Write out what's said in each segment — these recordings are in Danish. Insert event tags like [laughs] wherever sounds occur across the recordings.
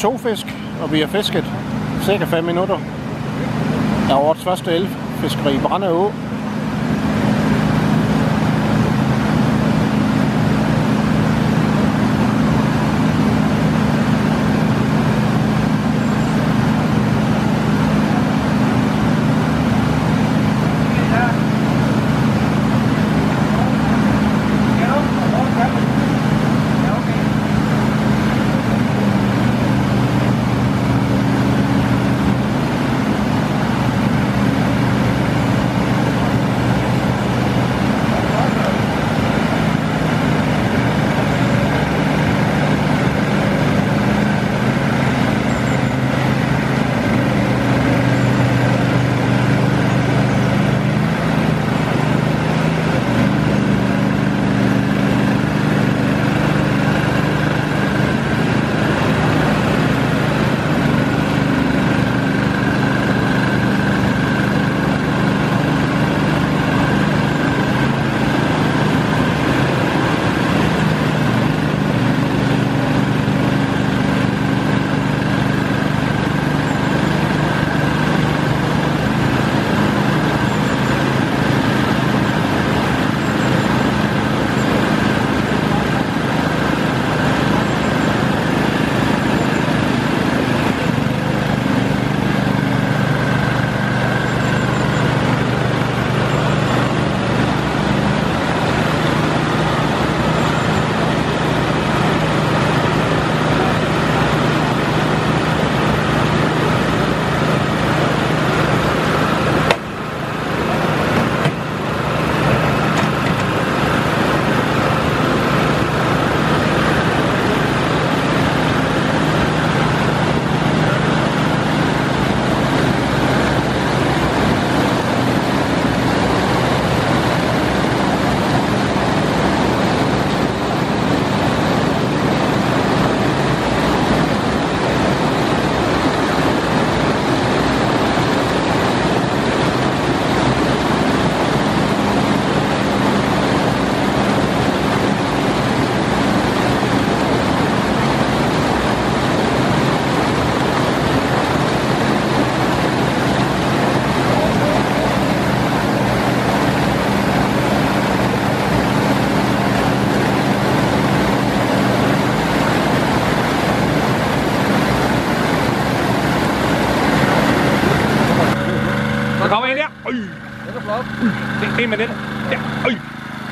tovfisk, og vi har fisket cirka 5 minutter. Af årets første elfiskeri i Brandø Det, det er med den. Ja. Øj.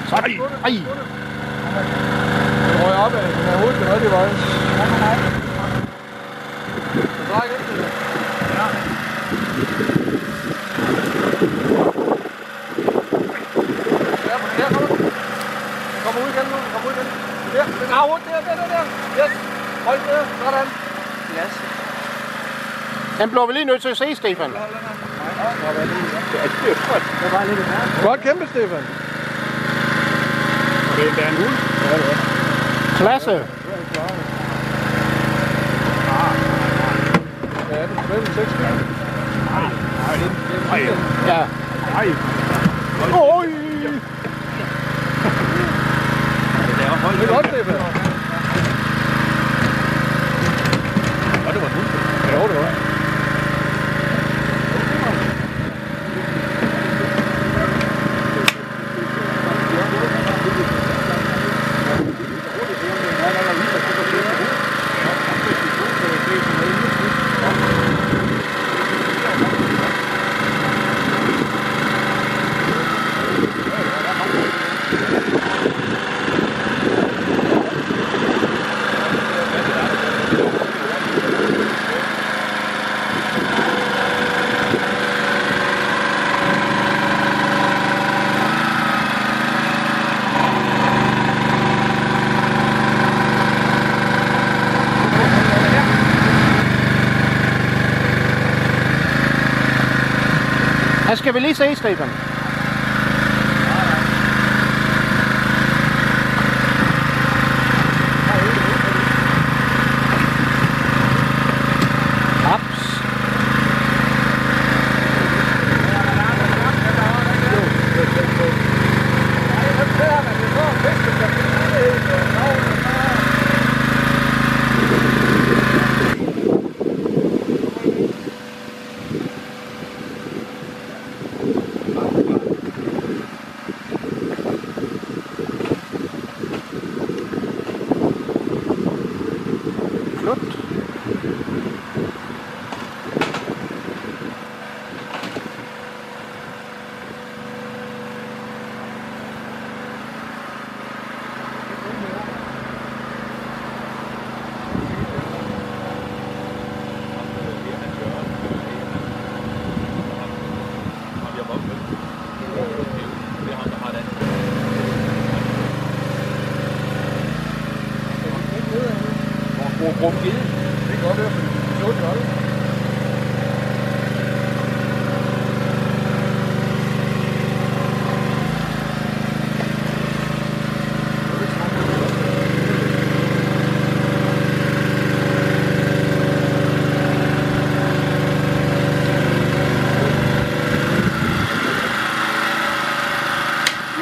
Så ej. Ej, Den røg op af. Den er hovedet den rigtige vej. Ja, men nej. Så drej igen til det. Ja. Der, kommer den. Den kommer ud igen nu. Den kommer ud igen. Der, den har hovedet der, der, der, der. Yes. Hold der. Sådan. Yes. den bliver vi lige nødt til at se, Stefan. Godt kæmpe, Stefan. Det er en hund. Klasse. Ja, den er 5 6 Ej. Ja. Ej. Oj! Det er godt, Stefan. Og det var en hund. Jo, det var. Han skal vi lige se, Stefan. Rumgivet. Det kan godt være, fordi vi så det aldrig.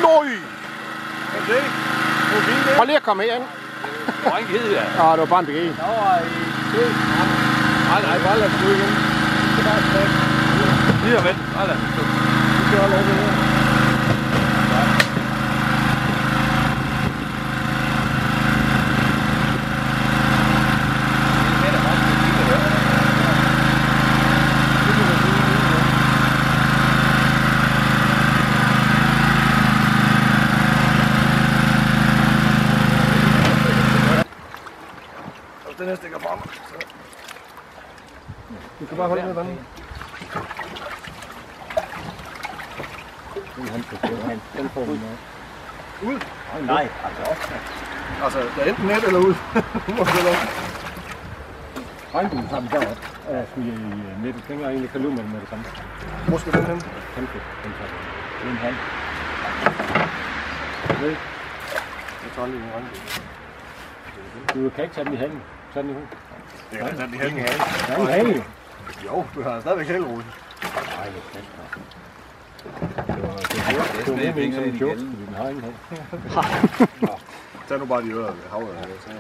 Nøj! Kan du se? Var ingen hede der. Ah, det var bare en BG. Nej, nej, bare lad det gå igen. Vi skal bare tilbage. Lige om lidt. Hold da. Vi skal holde over det her. Og den her stikker frem. Så. Du kan bare holde med vandet. Ud? Nej, altså Altså, der er enten net eller ud. Du [laughs] må spille om. regnbuen har vi deroppe. Og jeg skulle i midten. Den var egentlig kalum med det samme. Hvor skal den hen? Kæmpe. Den tager vi. Det er en hand. Jeg tager lige en regnbue. Du kan ikke tage den i handen. Sådan i huden. Det kan jeg tage den i halen. Der er en hale jo. Du har stadigvæk hælrode. Nej, det er fast nok. Det var det var meningen som en joke, fordi den har ingen hale. Tag nu bare de ører ved havet. så.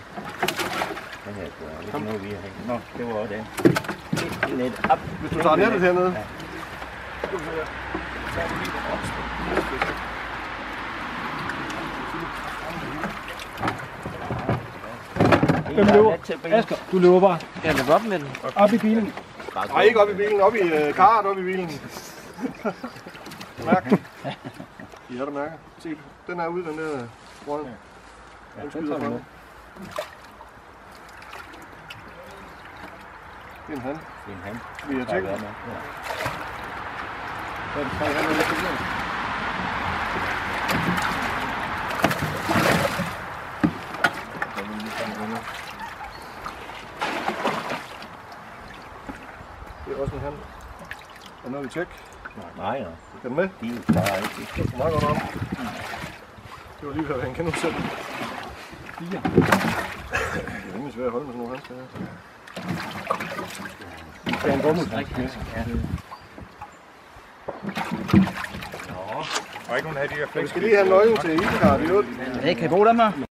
Den her skulle jeg ikke noget vi har hængt. Nå, det var også den. Lidt op. Hvis du tager nettet hernede. Ja. Hvem løber? Asger, du løber bare. Jeg løber op med den. Op i bilen. Nej, ikke op i bilen. Op i uh, karret op i bilen. Mærk. I har det mærke. Se, den er ude, den der rød. Ja, Den den skyder tager vi frem. med. Det er en hand. Det er en hand. Vi har Der tjekket. Ja. Så er det tre hand, der ligger. Det er også en hand. Er noget vi tjek? Nej, ja. Er den med? De klarer ikke. Det er meget godt om. Det var lige ved at være en genudsæt. Fire. Det er rimelig svært at holde med sådan nogle handsker her. Det er en gummistrik. Ja. Og ikke nogen af de her Men vi skal lige have nøglen til ildekarret i øvrigt. Hey, kan I bruge dem her?